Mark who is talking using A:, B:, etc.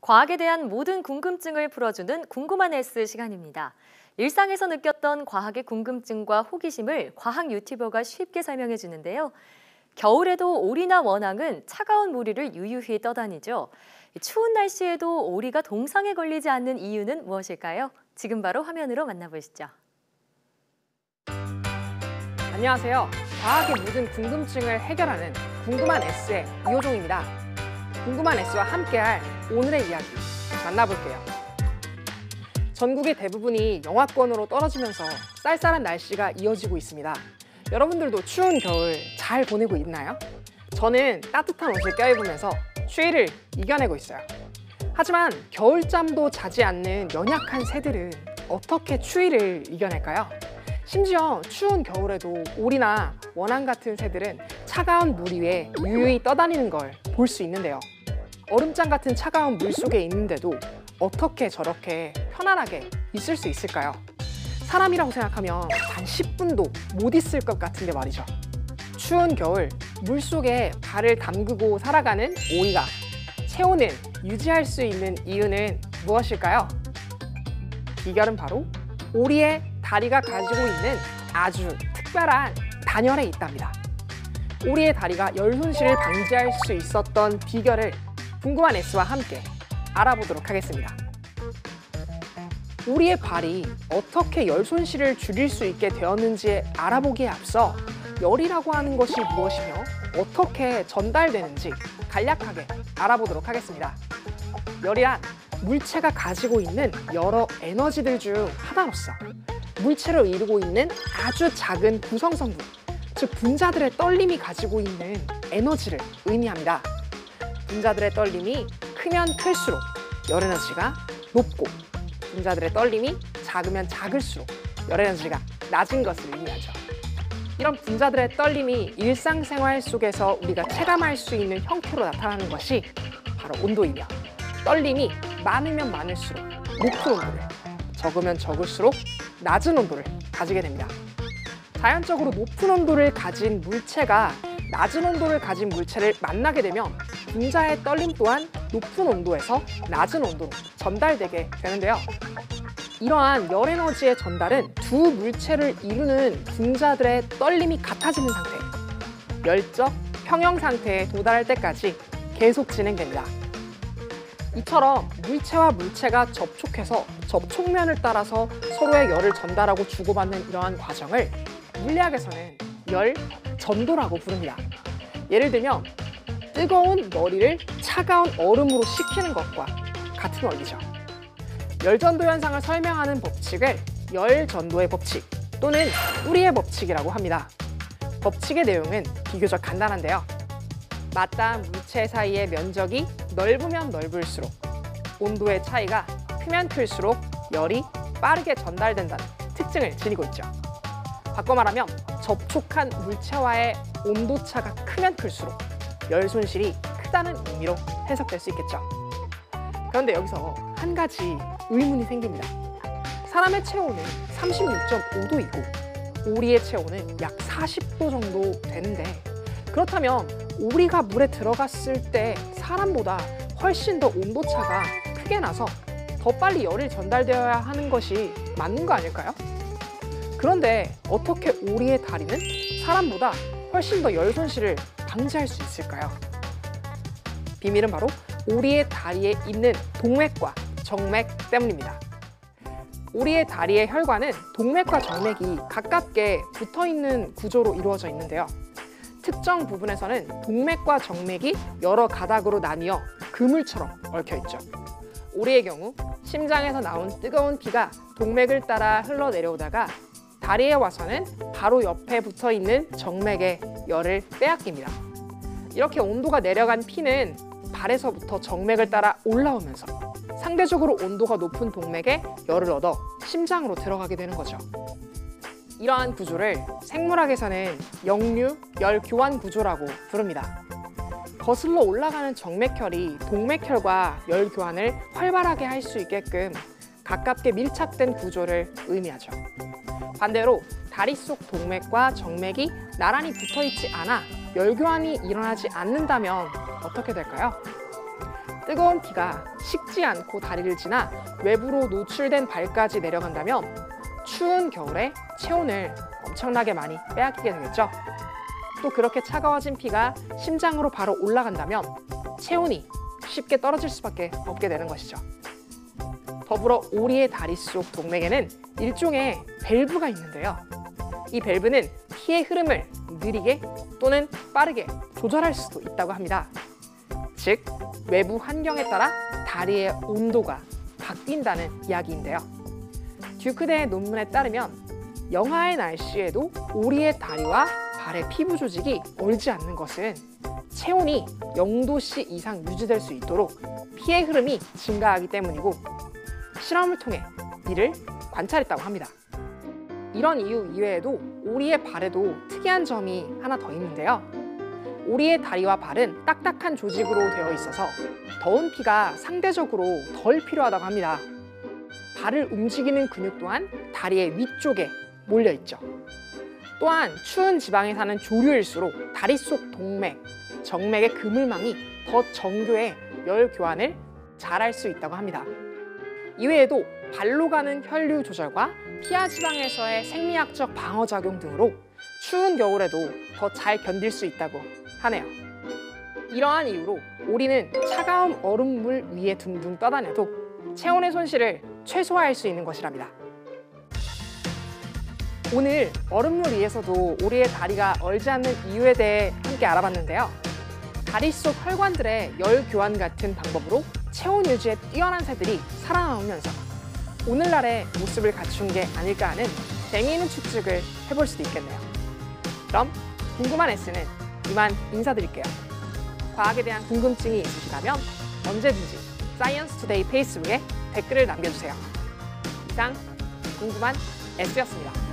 A: 과학에 대한 모든 궁금증을 풀어주는 궁금한 S 시간입니다. 일상에서 느꼈던 과학의 궁금증과 호기심을 과학 유튜버가 쉽게 설명해 주는데요. 겨울에도 오리나 원앙은 차가운 무리를 유유히 떠다니죠. 추운 날씨에도 오리가 동상에 걸리지 않는 이유는 무엇일까요? 지금 바로 화면으로 만나보시죠.
B: 안녕하세요. 과학의 모든 궁금증을 해결하는 궁금한 S의 이호종입니다. 궁금한 S와 함께할 오늘의 이야기 만나볼게요. 전국의 대부분이 영하권으로 떨어지면서 쌀쌀한 날씨가 이어지고 있습니다. 여러분들도 추운 겨울 잘 보내고 있나요? 저는 따뜻한 옷을 껴입으면서 추위를 이겨내고 있어요. 하지만 겨울잠도 자지 않는 연약한 새들은 어떻게 추위를 이겨낼까요? 심지어 추운 겨울에도 오리나 원앙 같은 새들은 차가운 물 위에 유유히 떠다니는 걸 볼 수 있는데요. 얼음장 같은 차가운 물 속에 있는데도 어떻게 저렇게 편안하게 있을 수 있을까요? 사람이라고 생각하면 단 10분도 못 있을 것 같은데 말이죠. 추운 겨울 물 속에 발을 담그고 살아가는 오리가 체온을 유지할 수 있는 이유는 무엇일까요? 비결은 바로 오리의 다리가 가지고 있는 아주 특별한 단열에 있답니다. 오리의 다리가 열 손실을 방지할 수 있었던 비결을 궁금한 S와 함께 알아보도록 하겠습니다. 오리의 발이 어떻게 열 손실을 줄일 수 있게 되었는지 알아보기에 앞서 열이라고 하는 것이 무엇이며 어떻게 전달되는지 간략하게 알아보도록 하겠습니다. 열이란 물체가 가지고 있는 여러 에너지들 중 하나로서 물체를 이루고 있는 아주 작은 구성 성분, 즉 분자들의 떨림이 가지고 있는 에너지를 의미합니다. 분자들의 떨림이 크면 클수록 열 에너지가 높고 분자들의 떨림이 작으면 작을수록 열 에너지가 낮은 것을 의미하죠. 이런 분자들의 떨림이 일상생활 속에서 우리가 체감할 수 있는 형태로 나타나는 것이 바로 온도이며 떨림이 많으면 많을수록 높은 온도를 적으면 적을수록 낮은 온도를 가지게 됩니다. 자연적으로 높은 온도를 가진 물체가 낮은 온도를 가진 물체를 만나게 되면 분자의 떨림 또한 높은 온도에서 낮은 온도로 전달되게 되는데요. 이러한 열 에너지의 전달은 두 물체를 이루는 분자들의 떨림이 같아지는 상태, 열적 평형 상태에 도달할 때까지 계속 진행됩니다. 이처럼 물체와 물체가 접촉해서 접촉면을 따라서 서로의 열을 전달하고 주고받는 이러한 과정을 물리학에서는 열 전도라고 부릅니다. 예를 들면 뜨거운 머리를 차가운 얼음으로 식히는 것과 같은 원리죠. 열전도 현상을 설명하는 법칙을 열전도의 법칙 또는 뿌리의 법칙이라고 합니다. 법칙의 내용은 비교적 간단한데요. 맞닿은 물체 사이의 면적이 넓으면 넓을수록 온도의 차이가 크면 클수록 열이 빠르게 전달된다는 특징을 지니고 있죠. 바꿔 말하면 접촉한 물체와의 온도차가 크면 클수록 열 손실이 크다는 의미로 해석될 수 있겠죠. 그런데 여기서 한 가지 의문이 생깁니다. 사람의 체온은 36.5도이고 오리의 체온은 약 40도 정도 되는데 그렇다면 오리가 물에 들어갔을 때 사람보다 훨씬 더 온도차가 크게 나서 더 빨리 열이 전달되어야 하는 것이 맞는 거 아닐까요? 그런데 어떻게 오리의 다리는 사람보다 훨씬 더 열 손실을 방지할 수 있을까요? 비밀은 바로 오리의 다리에 있는 동맥과 정맥 때문입니다. 오리의 다리의 혈관은 동맥과 정맥이 가깝게 붙어 있는 구조로 이루어져 있는데요. 특정 부분에서는 동맥과 정맥이 여러 가닥으로 나뉘어 그물처럼 얽혀 있죠. 오리의 경우 심장에서 나온 뜨거운 피가 동맥을 따라 흘러내려오다가 다리에 와서는 바로 옆에 붙어 있는 정맥에 열을 빼앗깁니다. 이렇게 온도가 내려간 피는 발에서부터 정맥을 따라 올라오면서 상대적으로 온도가 높은 동맥에 열을 얻어 심장으로 들어가게 되는 거죠. 이러한 구조를 생물학에서는 역류 열 교환 구조라고 부릅니다. 거슬러 올라가는 정맥혈이 동맥혈과 열 교환을 활발하게 할 수 있게끔 가깝게 밀착된 구조를 의미하죠. 반대로 다리 속 동맥과 정맥이 나란히 붙어 있지 않아 열 교환이 일어나지 않는다면 어떻게 될까요? 뜨거운 피가 식지 않고 다리를 지나 외부로 노출된 발까지 내려간다면 추운 겨울에 체온을 엄청나게 많이 빼앗기게 되겠죠. 또 그렇게 차가워진 피가 심장으로 바로 올라간다면 체온이 쉽게 떨어질 수밖에 없게 되는 것이죠. 더불어 오리의 다리 속 동맥에는 일종의 밸브가 있는데요. 이 밸브는 피의 흐름을 느리게 또는 빠르게 조절할 수도 있다고 합니다. 즉, 외부 환경에 따라 다리의 온도가 바뀐다는 이야기인데요. 듀크대의 논문에 따르면 영하의 날씨에도 오리의 다리와 발의 피부 조직이 얼지 않는 것은 체온이 0도씨 이상 유지될 수 있도록 피의 흐름이 증가하기 때문이고 실험을 통해 이를 관찰했다고 합니다. 이런 이유 이외에도 오리의 발에도 특이한 점이 하나 더 있는데요. 오리의 다리와 발은 딱딱한 조직으로 되어 있어서 더운 피가 상대적으로 덜 필요하다고 합니다. 발을 움직이는 근육 또한 다리의 위쪽에 몰려 있죠. 또한 추운 지방에 사는 조류일수록 다리 속 동맥, 정맥의 그물망이 더 정교해 열 교환을 잘할 수 있다고 합니다. 이외에도 발로 가는 혈류 조절과 피하 지방에서의 생리학적 방어 작용 등으로 추운 겨울에도 더 잘 견딜 수 있다고 하네요. 이러한 이유로 오리는 차가운 얼음물 위에 둥둥 떠다녀도 체온의 손실을 최소화할 수 있는 것이랍니다. 오늘 얼음물 위에서도 오리의 다리가 얼지 않는 이유에 대해 함께 알아봤는데요. 다리 속 혈관들의 열 교환 같은 방법으로 체온 유지에 뛰어난 새들이 살아남으면서 오늘날의 모습을 갖춘 게 아닐까 하는 재미있는 추측을 해볼 수도 있겠네요. 그럼 궁금한 S는 이만 인사드릴게요. 과학에 대한 궁금증이 있으시다면 언제든지 사이언스 투데이 페이스북에 댓글을 남겨주세요. 이상 궁금한 S였습니다.